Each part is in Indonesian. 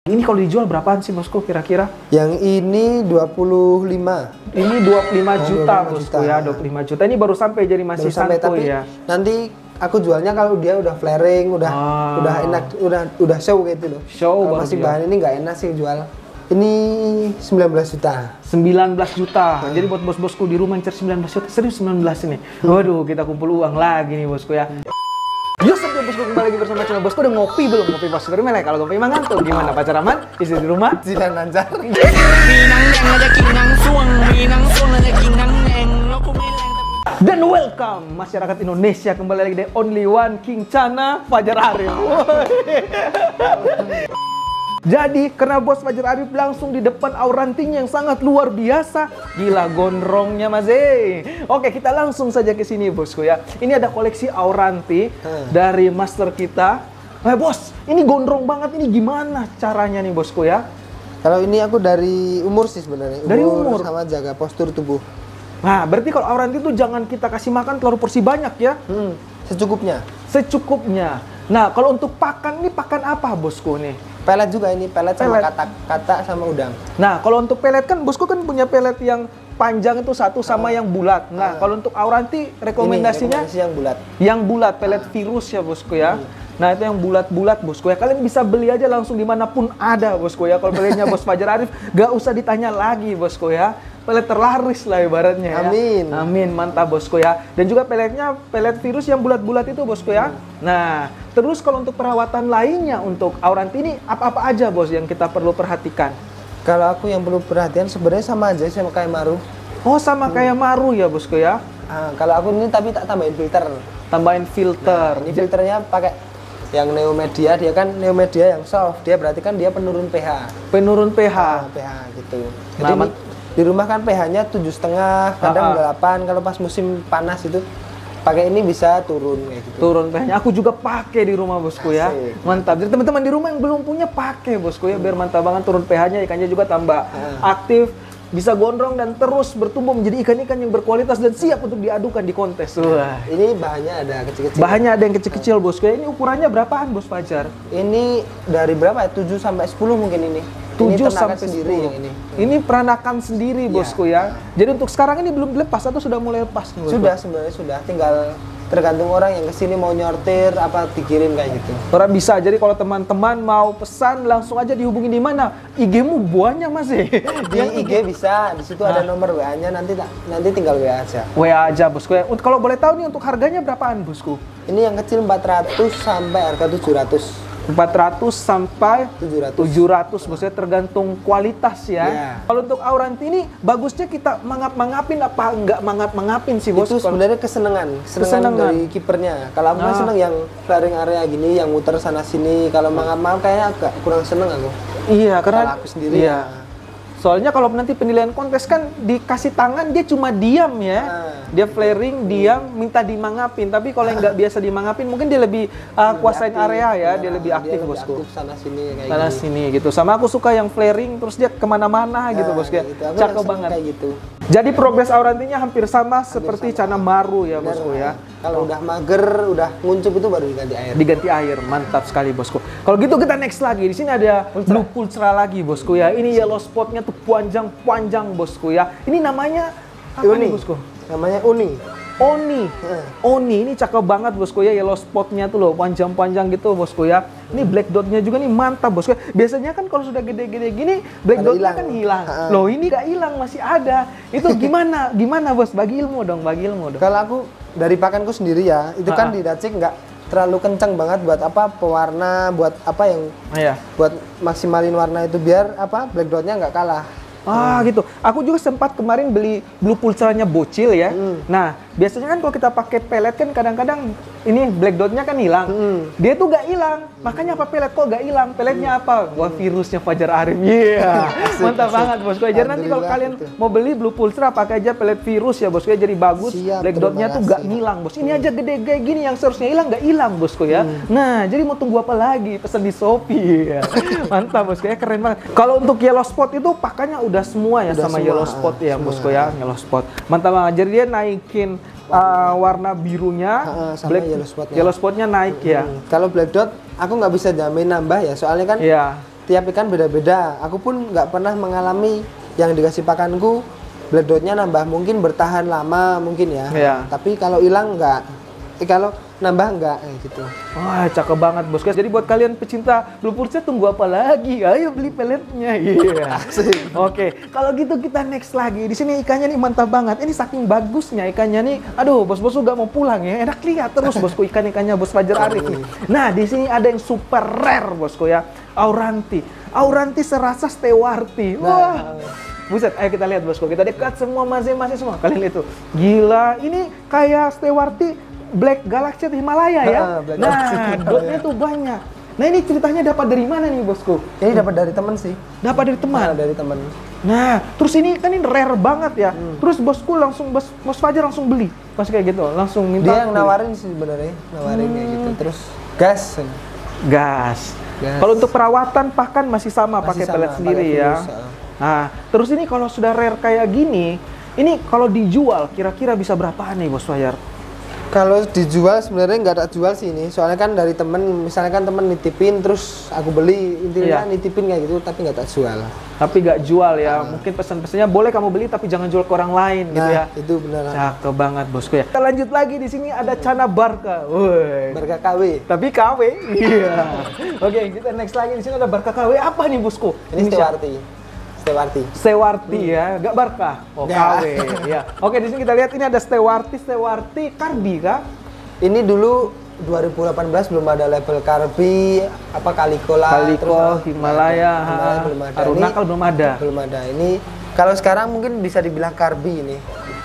Ini kalau dijual berapaan sih bosku kira-kira? Yang ini 25. Ini 25 juta 25 bosku juta. ya, 25 juta. Ini baru sampai jadi masih Baru sampai santuy tapi ya. nanti aku jualnya kalau dia udah flaring, udah Ah. udah enak, udah udah show gitu loh. Show Kalau masih dia. bahan ini nggak enak sih jual. Ini 19 juta. 19 juta. Hmm. Jadi buat bos-bosku di rumah cari 19 juta, serius 19 ini. Waduh, kita kumpul uang lagi nih bosku ya. Yuk, Bos gue kembali lagi bersama channel bosku udah ngopi belum? Ngopi bos dari mana kalau ngopi emang ngantuk gimana? Pacar aman di rumah? Jinan nancar. dan welcome masyarakat Indonesia. Kembali lagi di Only One King Chana Fajar Arif. Jadi karena bos Fajar Arif langsung di depan aurantinya yang sangat luar biasa. Gila gondrongnya Mas E. Oke kita langsung saja ke sini bosku ya. Ini ada koleksi auranti Hmm. dari master kita. Eh bos, ini gondrong banget ini gimana caranya nih bosku ya? Kalau ini aku dari umur sih sebenarnya. Dari umur? sama jaga postur tubuh. Nah berarti kalau auranti itu jangan kita kasih makan terlalu porsi banyak ya. Hmm, secukupnya. secukupnya. Nah, kalau untuk pakan ini pakan apa bosku nih? Pelet juga ini, pelet, sama Pelet. katak, katak sama udang. Nah, kalau untuk pelet kan bosku kan punya pelet yang panjang itu satu sama yang bulat. Nah, kalau untuk auranti rekomendasinya Ini yang bulat. yang bulat pelet virus ya bosku ya. Nah itu yang bulat-bulat bosku ya. Kalian bisa beli aja langsung di mana pun ada bosku ya. Kalau peletnya bos Fajar Arif, gak usah ditanya lagi bosku ya. Pelet terlaris lah ibaratnya ya. Amin. Amin, mantap bosku ya. Dan juga peletnya pelet virus yang bulat-bulat itu bosku ya. Nah, terus kalau untuk perawatan lainnya untuk auranti ini apa-apa aja bos yang kita perlu perhatikan? Kalau aku yang perlu perhatian sebenarnya sama aja sama kayak maru. Oh sama kayak maru ya bosku ya. Ah, kalau aku ini tapi tak tambahin filter. Tambahin filter. Ini filternya pakai yang neomedia, dia kan neomedia yang soft. Dia berarti kan dia penurun pH. Penurun pH. Ah, pH gitu. Jadi Nah, di rumah kan pH-nya tujuh setengah, Ah, kadang ah. delapan. Kalau pas musim panas itu pakai ini bisa turun kayak gitu. turun pH-nya. Aku juga pakai di rumah bosku ya. Asik. Mantap. Jadi teman-teman di rumah yang belum punya pakai bosku ya biar mantap banget turun pH-nya ikannya juga tambah aktif, bisa gondrong dan terus bertumbuh menjadi ikan-ikan yang berkualitas dan siap untuk diadukan di kontes. Wah. Ini bahannya ada kecil-kecil. Bahannya ada yang kecil-kecil bosku ya. Ini ukurannya berapaan bos Fajar? Ini dari berapa ya? 7 sampai 10 mungkin ini. 7 ini ternakan sampai sendiri 10. yang ini. Ini peranakan sendiri bosku ya. Jadi untuk sekarang ini belum dilepas atau sudah mulai lepas? Sudah sebenarnya sudah, tinggal tergantung orang yang ke sini mau nyortir apa dikirim kayak gitu. Orang bisa, jadi kalau teman-teman mau pesan langsung aja dihubungi di mana? IG-mu buahnya mas ya? Di IG bisa, di situ ada nomor WA-nya nanti nanti tinggal WA aja. WA aja bosku ya. Untuk kalau boleh tahu nih untuk harganya berapaan bosku? Ini yang kecil 400 sampai harga 700. 400 sampai 700. 700 bosku ya tergantung kualitas ya. Iya. Kalau untuk auranti ini bagusnya kita mangap-mangapin apa enggak mangap-mangapin sih bos? Itu sebenarnya kesenangan, kesenangan, Kesenangan. dari kipernya. Kalau aku kan Ah. seneng yang flaring area gini, yang muter sana sini. Kalau mangap-mangap kayaknya agak kurang seneng aku. Iya, karena Kalau aku sendiri Iya. ya. Soalnya kalau nanti penilaian kontes kan dikasih tangan dia cuma diam ya. Ah. Dia flaring, diam, minta dimangapin. Tapi kalau yang nggak biasa dimangapin mungkin dia lebih uh, kuasain area ya, dia Nah, lebih aktif bosku. aktif sana sini kayak Sana gini. sini gitu. Sama aku suka yang flaring terus dia ke mana-mana gitu bosku ya. gitu. Cakep banget. Kayak gitu. Jadi progres aurantinya hampir sama seperti cana maru ya Bener, bosku ya. Kalau udah mager, udah nguncup itu baru diganti air. diganti air mantap sekali bosku kalau gitu kita next lagi di sini ada blue pulsra lagi bosku ya ini yellow spotnya tuh panjang panjang bosku ya ini namanya apa Uni. nih bosku Namanya Uni. Oni Hmm. Oni ini cakep banget bosku ya yellow spotnya tuh loh panjang panjang gitu bosku ya ini black dotnya juga nih mantap bosku biasanya kan kalau sudah gede-gede gini black dotnya kan hilang loh ini gak hilang masih ada itu gimana gimana bos bagi ilmu dong bagi ilmu dong Kalau aku dari pakanku sendiri ya, itu kan di Dacik nggak terlalu kencang banget buat apa pewarna, buat apa yang Iya. buat maksimalin warna itu biar apa black dotnya nggak kalah. Ah gitu. Aku juga sempat kemarin beli blue pulsaranya bocil ya. Hmm. Nah biasanya kan kalau kita pakai pelet kan kadang-kadang ini black dotnya kan hilang. Hmm. Dia tuh gak hilang. Makanya apa pelet kok gak hilang? Peletnya apa? Wah virusnya Fajar Arif. Iya. Mantap banget bosku. Jadi nanti kalau kalian gitu. mau beli blue pulsar pakai aja pelet virus ya bosku ya. Jadi bagus. Siap, black dotnya tuh gak ngilang bos. Ini aja gede kayak gini yang seharusnya hilang gak hilang bosku ya. Hmm. Nah jadi mau tunggu apa lagi? Pesan di Shopee. Ya. Mantap bosku ya keren banget. Kalau untuk yellow spot itu pakannya udah semua ya Udah sama semua, yellow spot ya semua. bosku ya yellow spot. Mantap banget. Jadi dia naikin uh, warna birunya, ah, sama yellow spotnya. yellow spotnya naik ya. Hmm. Kalau black dot aku nggak bisa jamin nambah ya, soalnya kan Iya. tiap ikan beda-beda. Aku pun nggak pernah mengalami yang dikasih pakanku bledotnya nambah mungkin bertahan lama mungkin ya. Iya. Tapi kalau hilang nggak. Eh, kalau nambah nggak kayak gitu. Wah, cakep banget bosku. Jadi buat kalian pecinta Blue Pursa tunggu apa lagi? Ayo beli peletnya. Iya. Oke, kalau gitu kita next lagi. Di sini ikannya nih mantap banget. Ini saking bagusnya ikannya nih. Aduh, bos-bos gak mau pulang ya. Enak lihat terus bosku ikan-ikannya bos Fajar Arif nih. Nah, di sini ada yang super rare bosku ya. Auranti. Auranti serasa stewarti. Wah. Buset, ayo kita lihat bosku. Kita dekat semua masing-masing semua. Kalian lihat tuh. Gila, ini kayak stewarti Black Galaxy di Himalaya ya. Ah, Black nah, Himalaya. dotnya tuh banyak. Nah, ini ceritanya dapat dari mana nih, bosku? Ini dapat dari teman sih. Dapat dari Nah, teman. dari teman. Nah, terus ini kan ini rare banget ya. Terus bosku langsung bos, bos Fajar langsung beli. Pas kayak gitu, langsung minta Dia yang beli. nawarin sih sebenarnya, nawarin kayak gitu. Terus gas. gas. Gas. Kalau untuk perawatan pakan masih sama Masih pakai sama, pelet sendiri pakai ya. ah. Nah, terus ini kalau sudah rare kayak gini, ini kalau dijual kira-kira bisa berapaan nih Bos Fajar? Kalau dijual sebenarnya nggak tak jual sih ini. Soalnya kan dari temen, misalnya kan temen nitipin, terus aku beli intinya Iya. nitipin kayak gitu, tapi nggak tak jual. Tapi nggak jual ya. Mungkin pesan-pesannya boleh kamu beli tapi jangan jual ke orang lain gitu Nah, ya. itu benar. Cakep banget bosku ya. Kita lanjut lagi di sini ada Cana Barca. Woi. Barca KW. Tapi KW. Iya. Oke, kita next lagi di sini ada Barca KW. Apa nih bosku? Ini siapa? Stewarti. Stewarti. Stewarti ya, gak Barca. Oh. KW. ya. Oke, di sini kita lihat ini ada Stewarti, Stewarti Karbi kah? Ini dulu 2018 belum ada label Karbi, apa Kaliko lah. Kaliko, terus- Himalaya, Himalaya belum ada. Ini belum ada. Belum ada. Ini kalau sekarang mungkin bisa dibilang Karbi ini.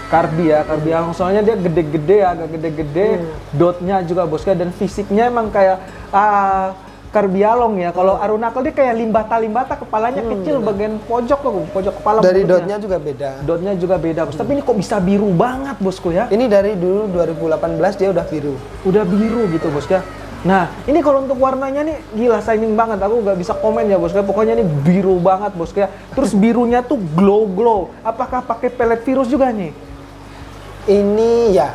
Karbi ya, Karbi yang soalnya dia gede-gede agak gede-gede, Hmm. dotnya juga bosku dan fisiknya emang kayak ah Karbialong ya. Kalau Arunakal dia kayak limbata-limbata, kepalanya kecil bagian pojok tuh, pojok kepala. Hmm, Dari mulutnya. dotnya juga beda. Dotnya juga beda, bos. Tapi ini kok bisa biru banget, bosku ya? Ini dari dulu 2018 dia udah biru. Udah biru gitu, bos ya. Nah, ini kalau untuk warnanya nih gila shining banget. Aku nggak bisa komen ya, bos ya. Pokoknya ini biru banget, bos ya. Terus birunya tuh glow glow. Apakah pakai pelet virus juga nih? Ini ya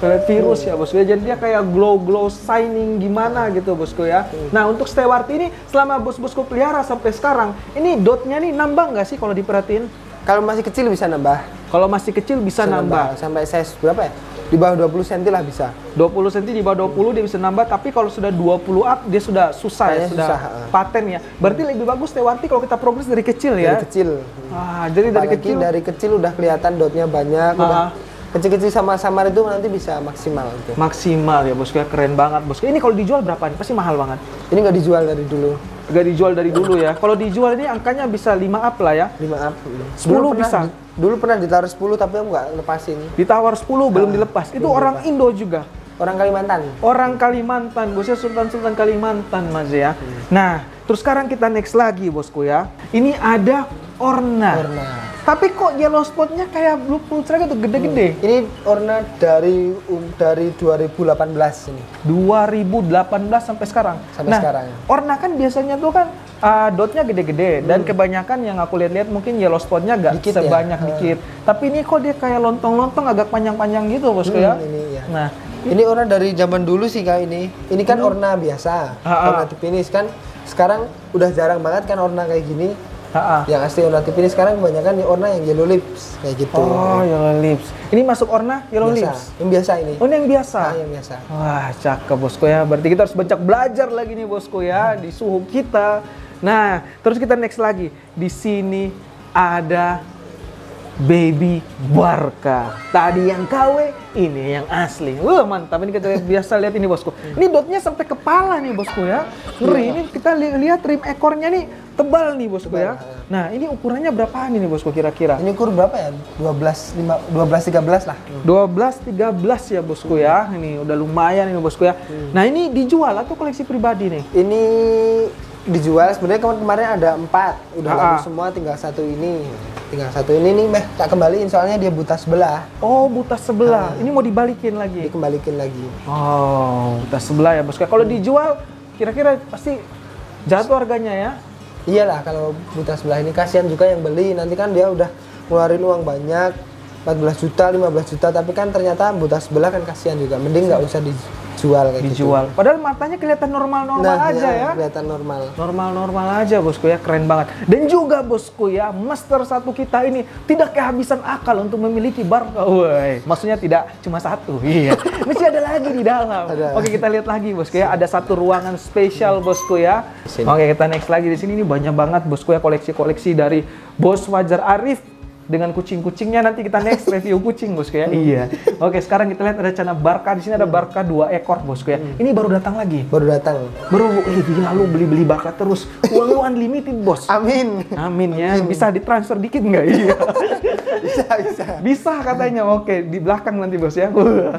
Pelet virus ya, bosku ya. Jadi dia kayak glow glow shining gimana gitu, bosku ya. Nah, untuk Stewarti ini selama bos-bosku pelihara sampai sekarang, ini dotnya nih nambah nggak sih kalau diperhatiin? kalau masih kecil bisa nambah. Kalau masih kecil bisa, nambah. sampai size berapa ya? Di bawah 20 cm lah bisa. 20 cm di bawah 20 dia bisa nambah, tapi kalau sudah 20 up dia sudah susah ya, Kayaknya sudah susah, ah. paten ya. Berarti lebih bagus Tewanti kalau kita progres dari kecil ya. Dari kecil. Ah, jadi dari Apalagi kecil dari kecil udah kelihatan dotnya banyak, udah Ah. Kecil-kecil sama samar itu nanti bisa maksimal gitu. maksimal ya bosku ya, keren banget bosku. Ini kalau dijual berapa nih? Pasti mahal banget. Ini nggak dijual dari dulu. Gak dijual dari dulu ya. Kalau dijual ini angkanya bisa 5 up lah ya. 5 up. 10 Dulu pernah bisa. dulu pernah ditaruh 10 tapi aku nggak lepasin. Ditawar 10 belum dilepas. Itu orang Indo juga. Orang Kalimantan. Orang Kalimantan, bosnya Sultan-Sultan Kalimantan mas ya. Nah, terus sekarang kita next lagi bosku ya. Ini ada Orna. Orna. Tapi kok yellow spotnya kayak blue pulsar gitu gede-gede. Ini orna dari um, dari 2018 ini. 2018 sampai sekarang. Sampai nah, sekarang. Orna kan biasanya tuh kan uh, dotnya gede-gede dan kebanyakan yang aku lihat-lihat mungkin yellow spotnya gak Hmm. Dikit ya? sebanyak Hmm. dikit. Tapi ini kok dia kayak lontong-lontong agak panjang-panjang gitu bosku ya. Hmm, ini ya. Nah, Ini orna dari zaman dulu sih kak ini. Ini kan orna biasa, orna tipinis kan. Sekarang udah jarang banget kan orna kayak gini. Ha-ha. Yang asli orna tipinis sekarang kebanyakan orna yang yellow lips kayak gitu. Oh, yellow lips. Ini masuk Orna yellow biasa. lips. Yang biasa ini. Oh, ini yang biasa. Ah, yang biasa. Wah, cakep bosku ya. Berarti kita harus banyak belajar lagi nih bosku ya di suhu kita. Nah, terus kita next lagi. Di sini ada Baby Barca. Tadi yang KW, ini yang asli. Wah, mantap. Ini kita biasa lihat ini bosku. Ini dotnya sampai kepala nih bosku ya. Ngeri. Ini kita li- lihat rim ekornya nih tebal nih bosku ya. Nah, ini ukurannya berapaan ini bosku kira-kira? Ini ukur berapa ya? 12 5 12 13 lah. 12 13 ya bosku ya. Ini udah lumayan ini bosku ya. Nah, ini dijual atau koleksi pribadi nih? Ini dijual sebenarnya kemarin kemarin ada empat udah Ah, laku ah. semua tinggal satu ini tinggal satu ini nih meh tak kembaliin soalnya dia buta sebelah Oh, buta sebelah. Ini mau dibalikin lagi. dikembalikin lagi Oh, buta sebelah ya bosku. Kalau dijual kira-kira pasti jatuh harganya ya. iyalah kalau buta sebelah ini kasihan juga yang beli nanti kan dia udah ngeluarin uang banyak 14 juta 15 juta tapi kan ternyata buta sebelah kan kasihan juga mending nggak usah di jual kayak gitu. dijual. Padahal matanya kelihatan normal-normal Nah, aja ya. kelihatan normal. Normal-normal aja bosku ya, keren banget. Dan juga bosku ya, master satu kita ini tidak kehabisan akal untuk memiliki Barca. Woi, maksudnya tidak cuma satu. Iya, mesti ada lagi di dalam. Ada. Oke, kita lihat lagi bosku ya, ada satu ruangan spesial bosku ya. Sini. Oke, kita next lagi di sini ini banyak banget bosku ya koleksi-koleksi dari Bos Fajar Arif dengan kucing-kucingnya nanti kita next review kucing bosku ya. Iya. Oke, sekarang kita lihat ada cana Barca di sini ada Barca dua ekor bosku ya. Ini baru datang lagi. Baru datang. Bro, eh, gila lu beli-beli Barca terus. Uang lu unlimited, bos. Amin. Amin ya. Bisa ditransfer dikit nggak? Iya. bisa, bisa. Bisa katanya. Oke, di belakang nanti, bos ya.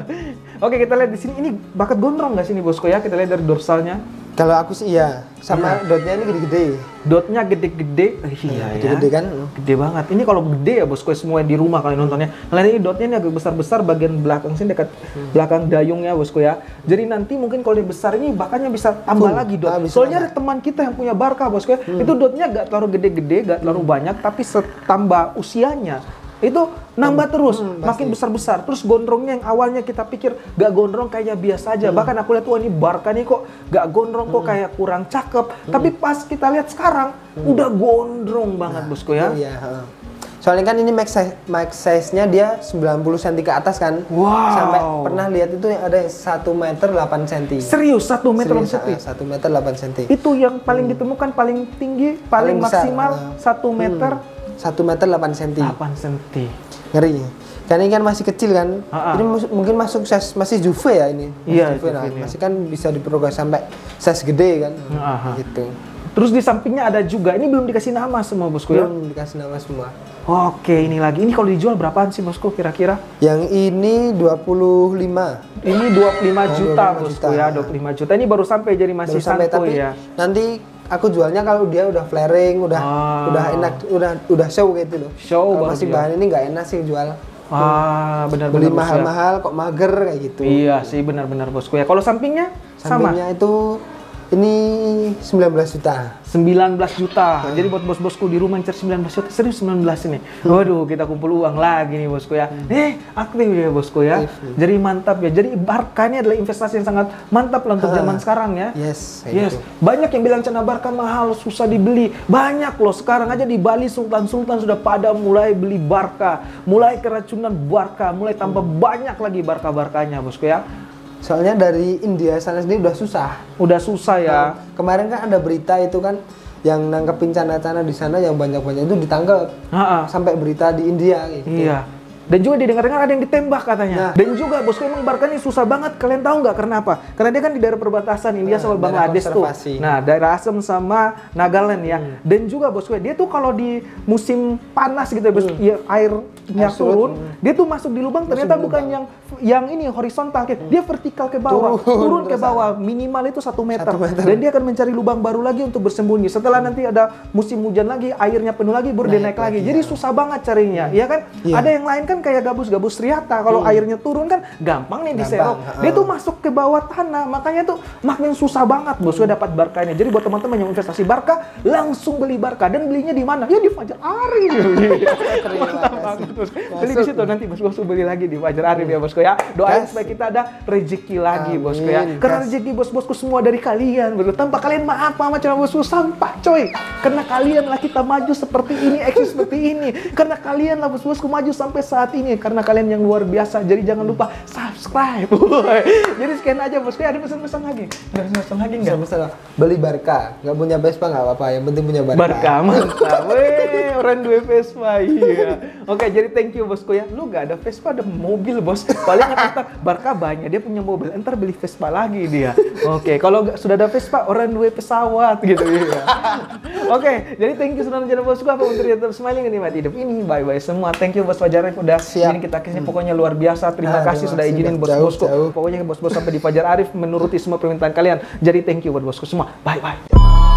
Oke, kita lihat di sini. Ini bakat gondrong nggak sini, bosku ya? Kita lihat dari dorsalnya. Kalau aku sih iya, sama dotnya ini gede-gede. Dotnya gede-gede. Eh, Iya, ya. Gede-gede kan? Gede banget. Ini kalau gede ya, bosku semua di rumah kalian nontonnya. Kalian ini dotnya ini agak besar-besar bagian belakang sini dekat belakang dayungnya, bosku ya. Jadi nanti mungkin kalau dia besar ini bahkannya bisa tambah Full. lagi dot. Ah, Soalnya ada teman kita yang punya Barca, bosku ya. Itu dotnya gak terlalu gede-gede, gak terlalu banyak, tapi setambah usianya itu nambah terus, makin besar-besar. Terus gondrongnya yang awalnya kita pikir gak gondrong kayak biasa aja. Bahkan aku lihat wah ini Barca nih kok gak gondrong kok kayak kurang cakep. Tapi pas kita lihat sekarang udah gondrong banget bosku ya. Iya. Soalnya kan ini max size, max size-nya dia 90 cm ke atas kan. Wow. Sampai pernah lihat itu yang ada 1 meter 8 cm. Serius satu meter Serius, lebih ah, 1 meter 8 cm. Itu yang paling ditemukan paling tinggi, paling, Paling besar, maksimal satu meter 1 meter 8 cm. 8 senti. Ngeri. Karena ini kan masih kecil kan. Ah. Ini mus- mungkin masuk size masih Juve ya ini. Masih Iya, Juve, nah. Juve ini. Masih kan bisa diprogres sampai size gede kan. Ah. Gitu. Terus di sampingnya ada juga, ini belum dikasih nama semua bosku ya. Belum dikasih nama semua. Oke, ini lagi. Ini kalau dijual berapaan sih bosku kira-kira? Yang ini 25. Ini 25 juta 25 bosku juta. ya, 25 juta. Ini baru sampai jadi masih baru sampai santuy tapi ya. nanti aku jualnya kalau dia udah flaring udah Ah. udah enak udah udah show gitu loh Show Kalau masih dia. bahan ini nggak enak sih jual Ah, benar-benar beli ya. mahal-mahal kok mager kayak gitu Iya sih, benar-benar bosku ya. Kalau sampingnya sama. sampingnya itu ini 19 juta 19 juta. Jadi buat bos-bosku di rumah yang cari 19 juta, serius 19 ini. Waduh, kita kumpul uang lagi nih bosku ya. Eh, aktif ya bosku ya. Aktif. Jadi mantap ya. Jadi Barca ini adalah investasi yang sangat mantap lah untuk Ah. zaman sekarang ya. yes Yes, gitu. banyak yang bilang Cana Barca mahal, susah dibeli. Banyak loh sekarang aja di Bali Sultan-sultan sudah pada mulai beli Barca, mulai keracunan Barca, mulai tambah banyak lagi Barca-Barkanya, bosku ya. Soalnya dari India sana sendiri udah susah Udah susah ya. kemarin kan ada berita itu kan yang nangkepin cana-cana di sana yang banyak-banyak itu ditangkap sampai berita di India gitu. Iya. Dan juga didengar-dengar ada yang ditembak katanya. Nah. Dan juga bosku emang Barca ini susah banget. Kalian tahu nggak karena apa? Karena dia kan di daerah perbatasan India Nah, sama daerah Bangladesh tuh. Nah, daerah Assam sama Nagaland ya. Hmm. Dan juga bosku dia tuh kalau di musim panas gitu ya, bos, ya, airnya Air turun, hmm. dia tuh masuk di lubang ternyata di bukan lubang. yang yang ini horizontal, kayak dia vertikal ke bawah, Turun, turun, ke bawah, minimal itu satu meter. Satu meter. Dan dia akan mencari lubang baru lagi untuk bersembunyi. Setelah nanti ada musim hujan lagi, airnya penuh lagi, baru dia Naik naik lagi. lagi, Jadi ya. susah banget carinya, ya kan? Iya. Ada yang lain kan kayak gabus-gabus Triata, kalau airnya turun kan gampang nih Gampang, diserok. Dia tuh masuk ke bawah tanah, makanya tuh makin susah banget bos gue dapat Barkanya. Jadi buat teman-teman yang investasi Barca, langsung beli Barca dan belinya di mana? Ya di Fajar Arif. Terima Mantap banget bos. Beli di situ nanti bos bos beli lagi di Fajar Arif ya bosku ya. Doain supaya kita ada rezeki lagi bosku ya. Amin, Karena rezeki bos-bosku semua dari kalian bro. Tanpa kalian maaf apa macam bosku sampah coy. Karena kalian lah kita maju seperti ini, eksis seperti ini. Karena kalian lah bos-bosku maju sampai saat ini. Karena kalian yang luar biasa. Jadi jangan lupa subscribe. Jadi sekian aja bosku. Ada pesan-pesan lagi? Ada pesan-pesan lagi nggak? Bisa beli Barca, nggak punya Vespa nggak apa-apa, yang penting punya Barca. Barca mantap. Weh, orang dua Vespa iya. Oke, jadi thank you bosku ya. Lu gak ada Vespa, ada mobil bos. Paling ntar Barca banyak dia punya mobil. Ntar beli Vespa lagi dia. Oke, kalau nggak- sudah ada Vespa, orang dua pesawat gitu ya. Oke, jadi thank you sudah nonton bosku apa untuk tetap smiling nikmati hidup ini. Bye bye semua. Thank you bos Fajar Arif Siap. ini kita ke sini pokoknya luar biasa. Terima Ah, kasih sudah izinin bos-bosku. Pokoknya bos-bos sampai di Fajar Arif menuruti semua permintaan kalian. Jadi thank you buat bosku semua. Bye bye.